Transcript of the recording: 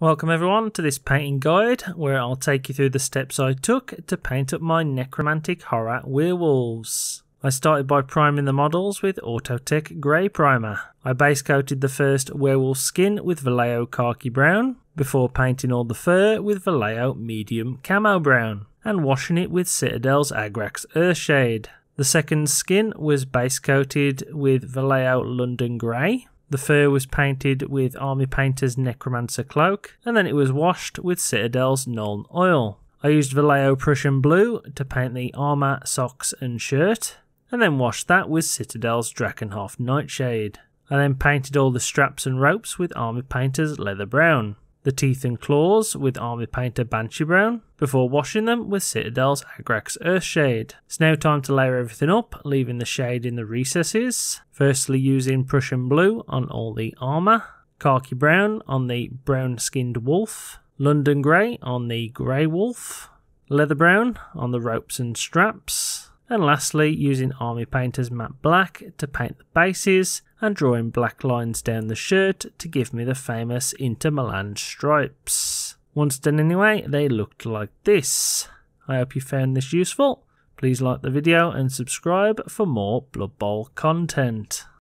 Welcome everyone to this painting guide where I'll take you through the steps I took to paint up my necromantic horror werewolves. I started by priming the models with Autotech Grey Primer. I base coated the first werewolf skin with Vallejo Khaki Brown before painting all the fur with Vallejo Medium Camo Brown and washing it with Citadel's Agrax Earthshade. The second skin was base coated with Vallejo London Grey the fur was painted with Army Painter's Necromancer cloak, and then it was washed with Citadel's Nuln oil. I used Vallejo Prussian blue to paint the armour, socks, and shirt, and then washed that with Citadel's Drakenhof Nightshade. I then painted all the straps and ropes with Army Painter's Leather Brown the teeth and claws with Army Painter Banshee Brown before washing them with Citadel's Agrax Earthshade. It's now time to layer everything up, leaving the shade in the recesses. Firstly using Prussian Blue on all the armour, Khaki Brown on the brown skinned wolf, London Grey on the grey wolf, Leather Brown on the ropes and straps, and lastly using Army Painter's matte black to paint the bases and drawing black lines down the shirt to give me the famous Inter Milan stripes. Once done anyway, they looked like this. I hope you found this useful. Please like the video and subscribe for more Blood Bowl content.